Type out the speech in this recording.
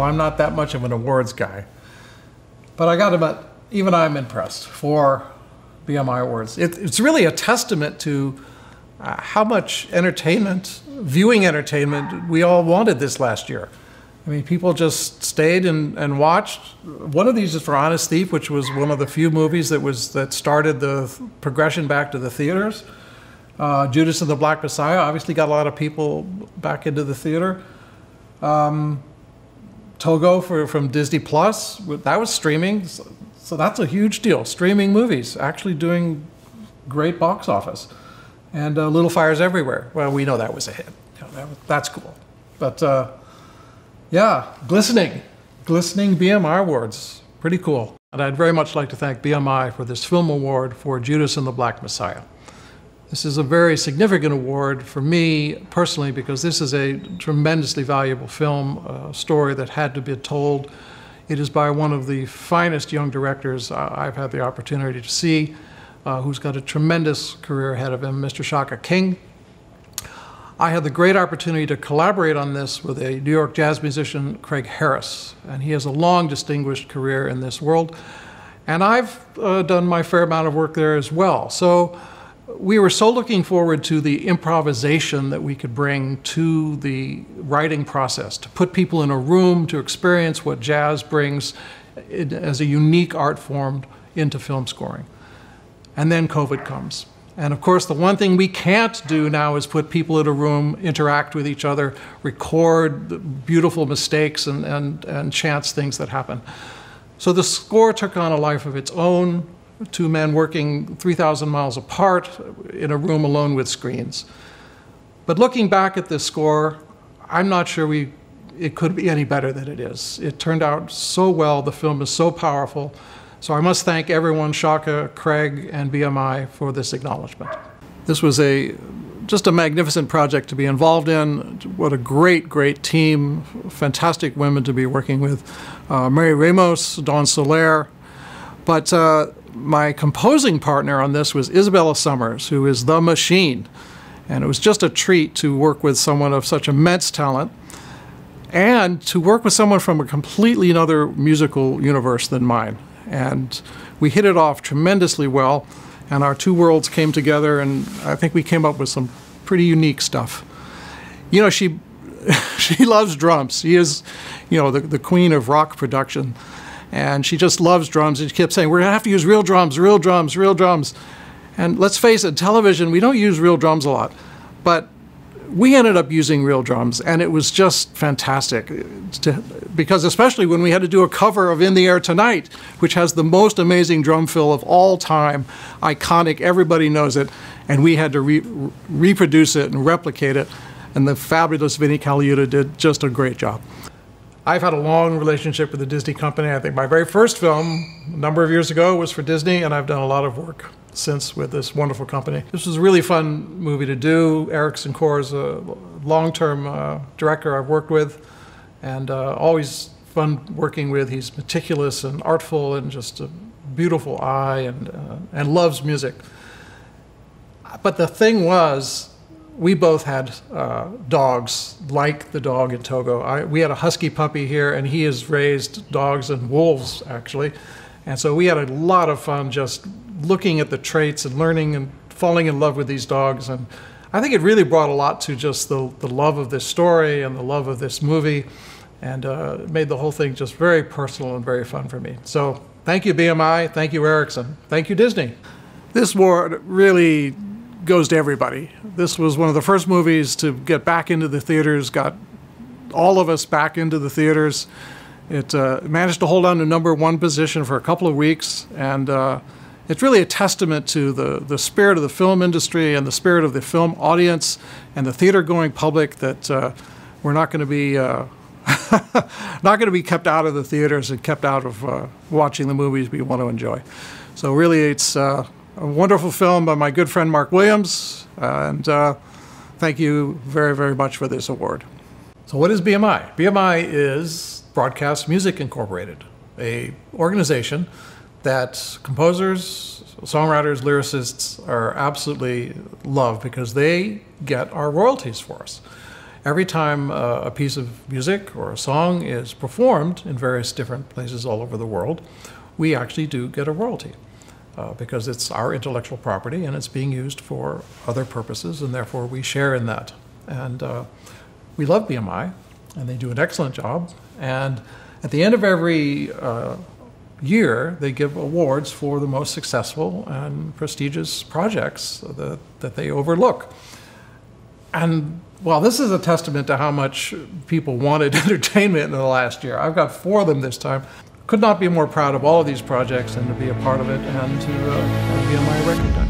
I'm not that much of an awards guy. But I got to admit, even I'm impressed for BMI Awards. It, it's really a testament to uh, how much entertainment, viewing entertainment, we all wanted this last year. I mean, people just stayed and, and watched. One of these is for Honest Thief, which was one of the few movies that was that started the progression back to the theaters. Uh, Judas and the Black Messiah obviously got a lot of people back into the theater. Um, Togo for, from Disney Plus, that was streaming, so, so that's a huge deal. Streaming movies, actually doing great box office. And uh, Little Fires Everywhere, well, we know that was a hit. You know, that was, that's cool. But uh, yeah, glistening, glistening BMI awards, pretty cool. And I'd very much like to thank BMI for this film award for Judas and the Black Messiah. This is a very significant award for me personally because this is a tremendously valuable film, a story that had to be told. It is by one of the finest young directors I've had the opportunity to see, uh, who's got a tremendous career ahead of him, Mr. Shaka King. I had the great opportunity to collaborate on this with a New York jazz musician, Craig Harris, and he has a long distinguished career in this world. And I've uh, done my fair amount of work there as well. So we were so looking forward to the improvisation that we could bring to the writing process, to put people in a room to experience what jazz brings as a unique art form into film scoring. And then COVID comes. And of course, the one thing we can't do now is put people in a room, interact with each other, record beautiful mistakes and, and, and chance things that happen. So the score took on a life of its own two men working 3,000 miles apart in a room alone with screens. But looking back at this score, I'm not sure we, it could be any better than it is. It turned out so well, the film is so powerful. So I must thank everyone, Shaka, Craig, and BMI for this acknowledgement. This was a just a magnificent project to be involved in. What a great, great team, fantastic women to be working with. Uh, Mary Ramos, Dawn Soler. But uh, my composing partner on this was Isabella Summers, who is the machine. And it was just a treat to work with someone of such immense talent and to work with someone from a completely another musical universe than mine. And we hit it off tremendously well, and our two worlds came together, and I think we came up with some pretty unique stuff. You know, she she loves drums. She is, you know, the, the queen of rock production and she just loves drums. And she kept saying, "We're gonna have to use real drums, real drums, real drums." And let's face it, television we don't use real drums a lot, but we ended up using real drums, and it was just fantastic. To, because especially when we had to do a cover of "In the Air Tonight," which has the most amazing drum fill of all time, iconic, everybody knows it, and we had to re reproduce it and replicate it. And the fabulous Vinnie Colaiuta did just a great job. I've had a long relationship with the Disney company. I think my very first film, a number of years ago, was for Disney, and I've done a lot of work since with this wonderful company. This was a really fun movie to do. Ericson Core is a long-term uh, director I've worked with, and uh, always fun working with. He's meticulous and artful, and just a beautiful eye, and uh, and loves music. But the thing was, we both had uh, dogs like the dog in Togo. I, we had a husky puppy here, and he has raised dogs and wolves, actually. And so we had a lot of fun just looking at the traits and learning and falling in love with these dogs. And I think it really brought a lot to just the, the love of this story and the love of this movie, and uh, made the whole thing just very personal and very fun for me. So thank you, BMI. Thank you, Ericson. Thank you, Disney. This award really goes to everybody. This was one of the first movies to get back into the theaters, got all of us back into the theaters. It uh, managed to hold on to number one position for a couple of weeks, and uh, it's really a testament to the, the spirit of the film industry and the spirit of the film audience and the theater going public that uh, we're not going to be. Uh, not going to be kept out of the theaters and kept out of uh, watching the movies we want to enjoy. So really, it's uh, a wonderful film by my good friend Mark Williams, and uh, thank you very, very much for this award. So, what is BMI? BMI is Broadcast Music Incorporated, a organization that composers, songwriters, lyricists are absolutely love because they get our royalties for us. every time uh, a piece of music or a song is performed in various different places all over the world, we actually do get a royalty. Uh, because it's our intellectual property and it's being used for other purposes, and therefore we share in that. And uh, we love BMI, and they do an excellent job. And at the end of every uh, year, they give awards for the most successful and prestigious projects that, that they overlook. And well, this is a testament to how much people wanted entertainment in the last year. I've got four of them this time. Could not be more proud of all of these projects and to be a part of it and to uh, be on my record.